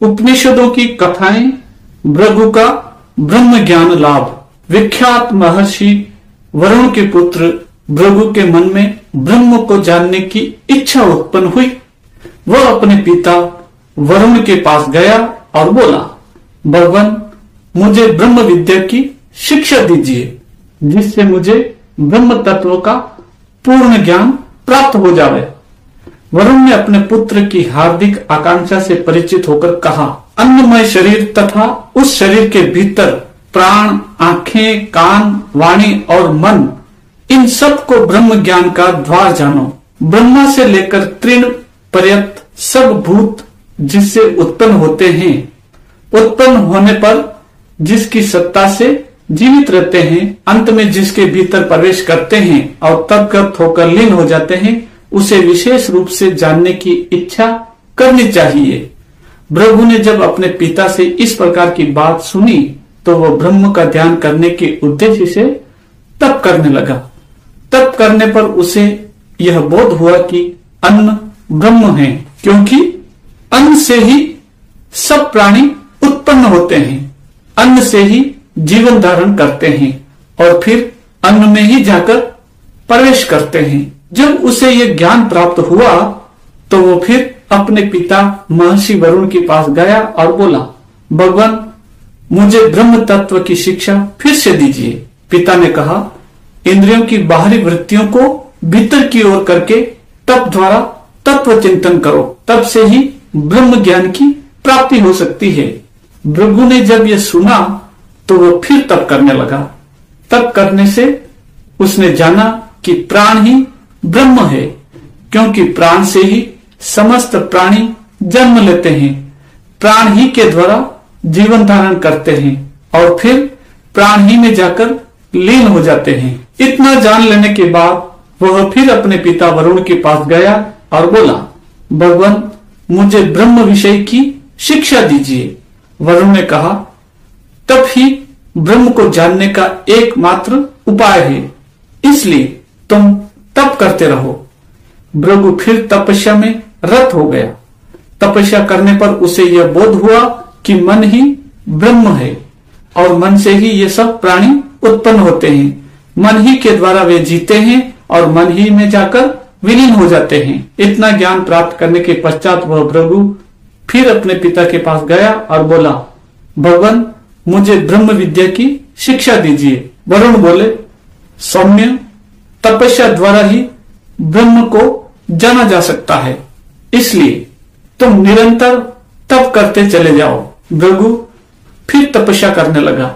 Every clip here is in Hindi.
उपनिषदों की कथाएँ, भृगु का ब्रह्म ज्ञान लाभ। विख्यात महर्षि वरुण के पुत्र भृगु के मन में ब्रह्म को जानने की इच्छा उत्पन्न हुई। वह अपने पिता वरुण के पास गया और बोला, भगवान, मुझे ब्रह्म विद्या की शिक्षा दीजिए, जिससे मुझे ब्रह्म तत्व का पूर्ण ज्ञान प्राप्त हो जावे। वरुण ने अपने पुत्र की हार्दिक आकांक्षा से परिचित होकर कहा, अन्नमय शरीर तथा उस शरीर के भीतर प्राण, आँखें, कान, वाणी और मन, इन सबको ब्रह्म ज्ञान का द्वार जानो। ब्रह्मा से लेकर तृण पर्यत सब भूत जिससे उत्पन्न होते हैं, उत्पन्न होने पर जिसकी सत्ता से जीवित रहते हैं, अंत में जिसके भीतर प्रवेश करते हैं और तब तत्गत होकर लीन हो जाते हैं उसे विशेष रूप से जानने की इच्छा करनी चाहिए। भृगु ने जब अपने पिता से इस प्रकार की बात सुनी तो वह ब्रह्म का ध्यान करने के उद्देश्य से तप करने लगा। तप करने पर उसे यह बोध हुआ कि अन्न ब्रह्म है, क्योंकि अन्न से ही सब प्राणी उत्पन्न होते हैं। अन्न से ही जीवन धारण करते हैं, और फिर अन्न में ही जाकर प्रवेश करते हैं। जब उसे ये ज्ञान प्राप्त हुआ तो वो फिर अपने पिता महर्षि वरुण के पास गया और बोला, भगवान, मुझे ब्रह्म तत्व की शिक्षा फिर से दीजिए। पिता ने कहा, इंद्रियों की बाहरी वृत्तियों को भीतर की ओर करके तप द्वारा तत्व चिंतन करो। तब से ही ब्रह्म ज्ञान की प्राप्ति हो सकती है। भृगु ने जब यह सुना तो वह फिर तप करने लगा। तप करने से उसने जाना कि प्राण ही ब्रह्म है, क्योंकि प्राण से ही समस्त प्राणी जन्म लेते हैं। प्राण ही के द्वारा जीवन धारण करते हैं और फिर प्राण ही में जाकर लीन हो जाते हैं। इतना जान लेने के बाद वह फिर अपने पिता वरुण के पास गया और बोला, भगवान, मुझे ब्रह्म विषय की शिक्षा दीजिए। वरुण ने कहा, तब ही ब्रह्म को जानने का एकमात्र उपाय है। इसलिए तुम तप करते रहो। भृगु फिर तपस्या में रत हो गया। तपस्या करने पर उसे यह बोध हुआ कि मन ही ब्रह्म है और मन से ही ये सब प्राणी उत्पन्न होते हैं। मन ही के द्वारा वे जीते हैं और मन ही में जाकर विलीन हो जाते हैं। इतना ज्ञान प्राप्त करने के पश्चात वह भृगु फिर अपने पिता के पास गया और बोला, भगवान, मुझे ब्रह्म विद्या की शिक्षा दीजिए। वरुण बोले, सौम्य तपस्या द्वारा ही ब्रह्म को जाना जा सकता है। इसलिए तुम निरंतर तप करते चले जाओ। भृगु फिर तपस्या करने लगा।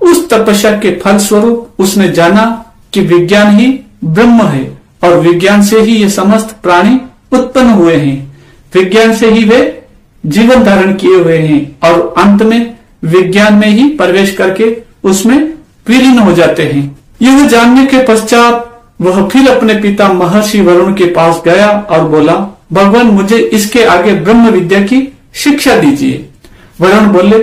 उस तपस्या के फल स्वरूप उसने जाना कि विज्ञान ही ब्रह्म है और विज्ञान से ही ये समस्त प्राणी उत्पन्न हुए हैं। विज्ञान से ही वे जीवन धारण किए हुए हैं और अंत में विज्ञान में ही प्रवेश करके उसमें विलीन हो जाते हैं। यह जानने के पश्चात वह फिर अपने पिता महर्षि वरुण के पास गया और बोला, भगवान, मुझे इसके आगे ब्रह्म विद्या की शिक्षा दीजिए। वरुण बोले,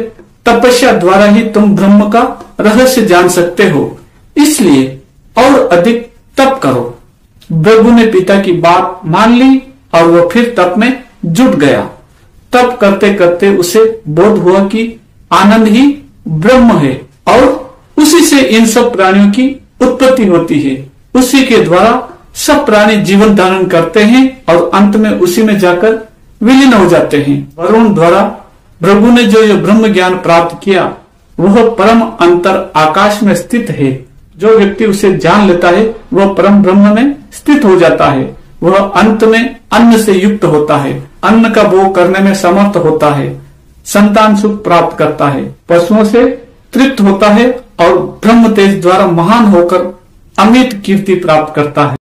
तपस्या द्वारा ही तुम ब्रह्म का रहस्य जान सकते हो। इसलिए और अधिक तप करो। भृगु ने पिता की बात मान ली और वह फिर तप में जुट गया। तप करते करते उसे बोध हुआ कि आनंद ही ब्रह्म है और उसी से इन सब प्राणियों की उत्पत्ति होती है। उसी के द्वारा सब प्राणी जीवन धारण करते हैं और अंत में उसी में जाकर विलीन हो जाते हैं। वरुण द्वारा प्रभु ने जो यह ब्रह्म ज्ञान प्राप्त किया, वह परम अंतर आकाश में स्थित है। जो व्यक्ति उसे जान लेता है, वह परम ब्रह्म में स्थित हो जाता है। वह अंत में अन्न से युक्त होता है। अन्न का भोग करने में समर्थ होता है। संतान सुख प्राप्त करता है। पशुओं से तृप्त होता है और ब्रह्म तेज द्वारा महान होकर अमित कीर्ति प्राप्त करता है।